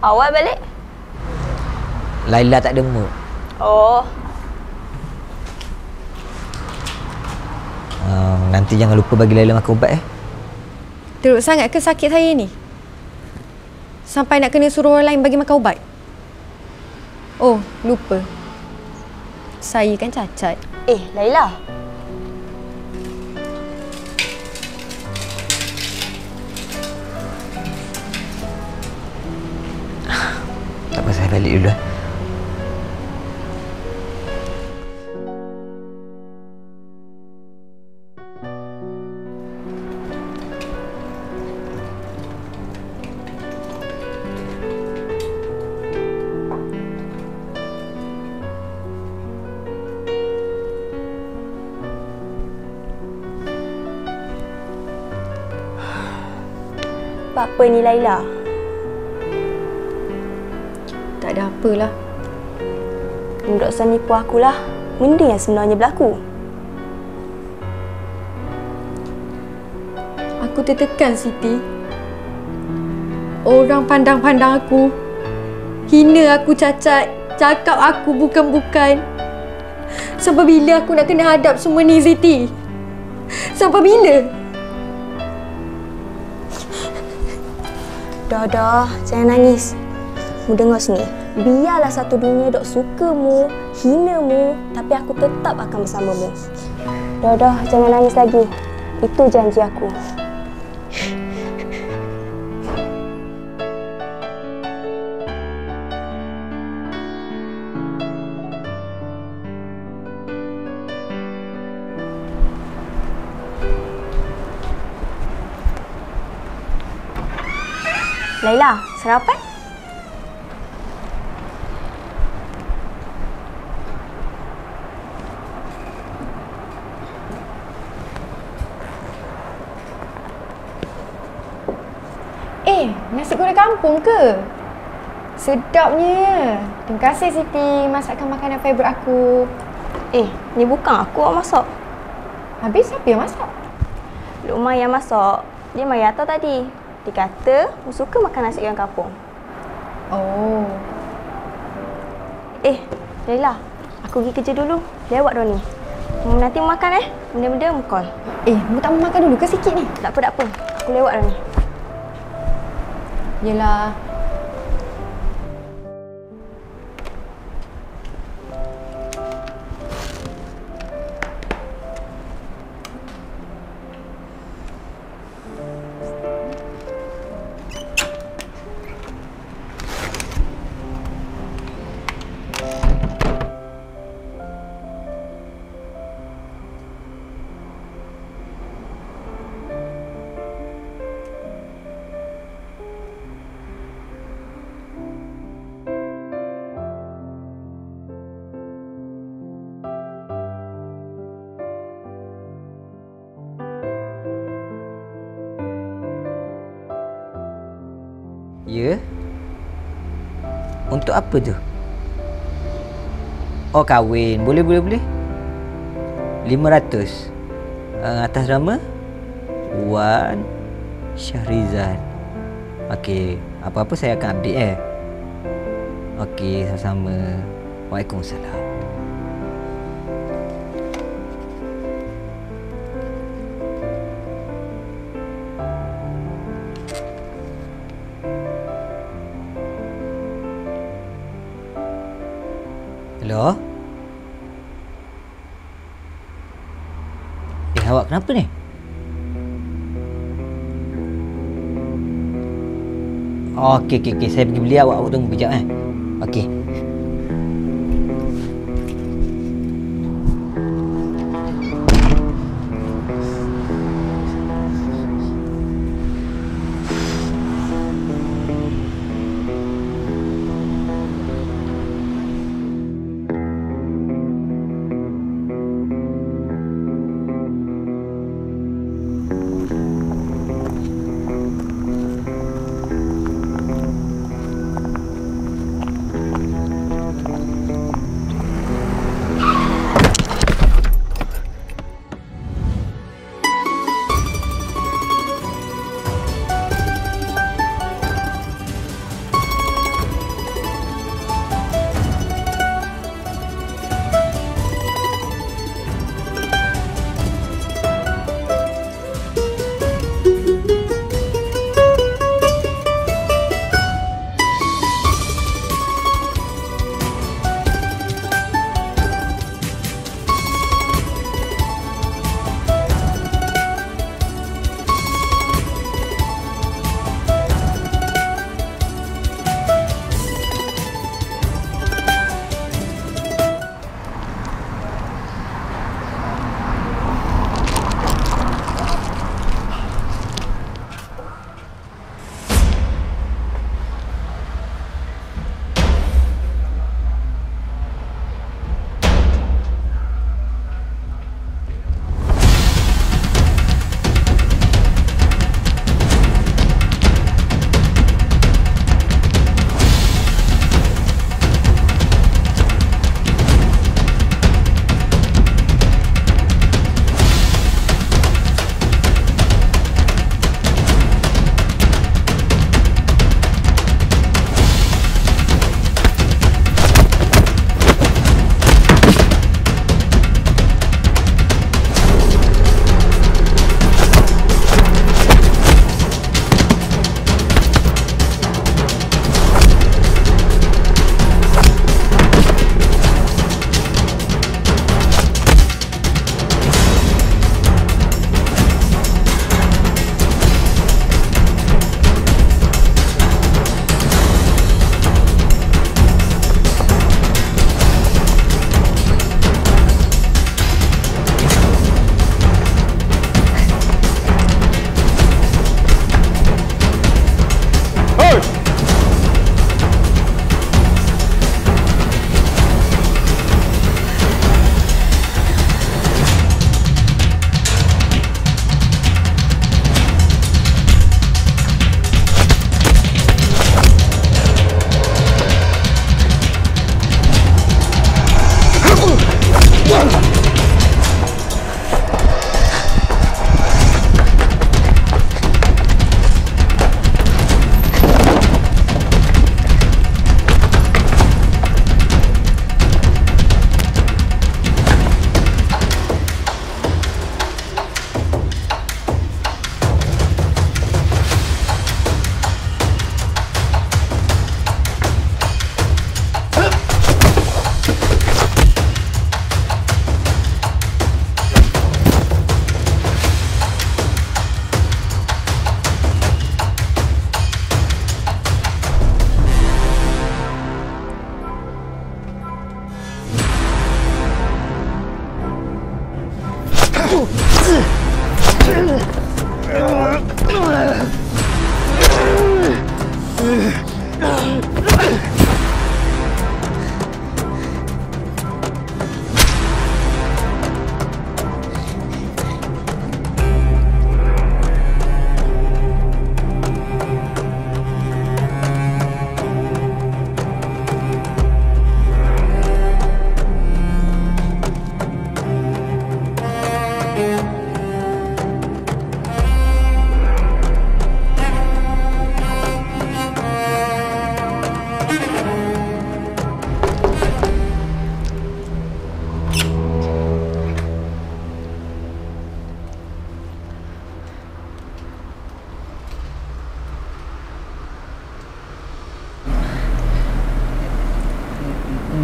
Awal balik? Laila tak ada mood. Oh, Uh, nanti jangan lupa bagi Laila makan ubat eh. Teruk sangat ke sakit saya ni? Sampai nak kena suruh orang lain bagi makan ubat? Oh, lupa. Saya kan cacat. eh Laila. Tak apa saya balik dulu. Tak ada apalah. Tak usah nipu akulah. Benda yang sebenarnya berlaku. Aku tertekan Siti. Orang pandang-pandang aku. Hina aku cacat. Cakap aku bukan-bukan. Sampai bila aku nak kena hadap semua ni Siti? Sampai bila? Dah dah, jangan nangis. Mu dengar sini. Biarlah satu dunia dok suka mu, hina mu, tapi aku tetap akan bersamamu. Dah dah, jangan nangis lagi. Itu janji aku. Laila, sarapan? Eh, nasi goreng kampung ke? Sedapnya. Terima kasih Siti masakkan makanan favourite aku. Eh, ni bukan aku yang masak. Habis siapa yang masak? Lukman yang masak. Dia mai atas tadi. Dia kata, suka makan nasi goreng kampung. Oh. Eh, Laila, aku pergi kerja dulu. Lewat dah ni. Nanti makan eh. Benda-benda mu call. Eh, mu tak mau makan dulu ke sikit ni? Tak apa, tak apa. Aku lewat dah ni. vậy là Ya? Untuk apa tu? Oh kahwin. Boleh boleh boleh. 500. Uh, atas nama Wan Syahrizal. Okey, apa-apa saya akan update eh. Okey, sama-sama. Waalaikumsalam. Eh, awak kenapa ni? Oh, okey, okey, okey. Saya pergi beli awak. Awak tunggu kejap eh. Okey. Ugh!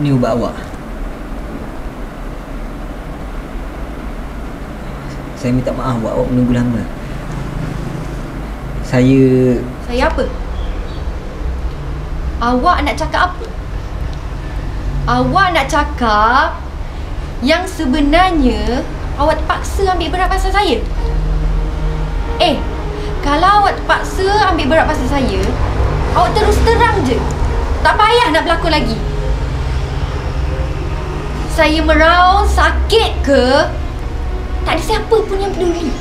Ni ubat awak. Saya minta maaf buat awak menunggu lama. Saya Saya apa? Awak nak cakap apa? Awak nak cakap yang sebenarnya awak terpaksa ambil berat pasal saya? Eh, kalau awak terpaksa ambil berat pasal saya, awak terus terang je. Tak payah nak berlakon lagi. Saya meraung sakit ke? Tak ada siapa pun yang peduli.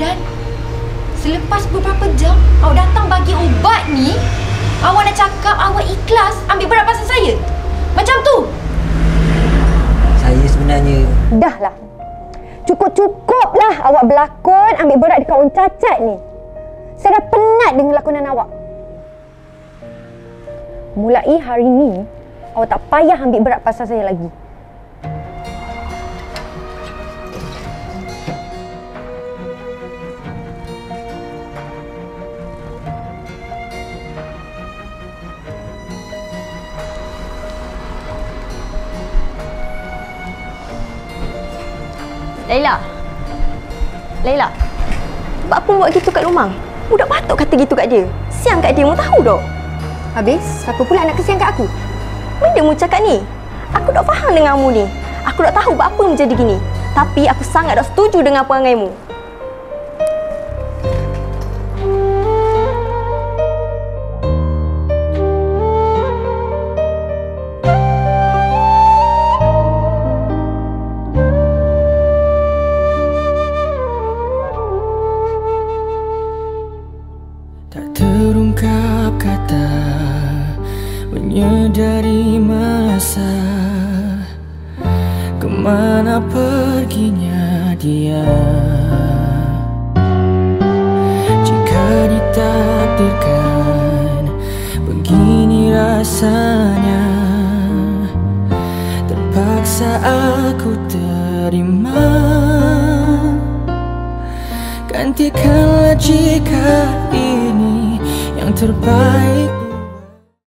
Dan Selepas beberapa jam Awak datang bagi ubat ni Awak nak cakap awak ikhlas Ambil berat pasal saya Macam tu saya sebenarnya Dah lah. Cukup-cukup lah awak berlakon ambil berat dekat orang cacat ni. Saya dah penat dengan lakonan awak. Mulai hari ni, awak tak payah ambil berat pasal saya lagi. Laila. Laila. Buat apa buat gitu kat rumah? Budak patut kata gitu kat dia. Siang kat dia, mu tahu dok. Habis, siapa pula nak kesian kat aku? Mana mu cakap ni? Aku dah faham dengan mu ni. Aku dah tahu buat apa menjadi gini. Tapi aku sangat dah setuju dengan perangai mu. Ditakdirkan Begini rasanya. Terpaksa aku terima. Gantikanlah jika ini yang terbaik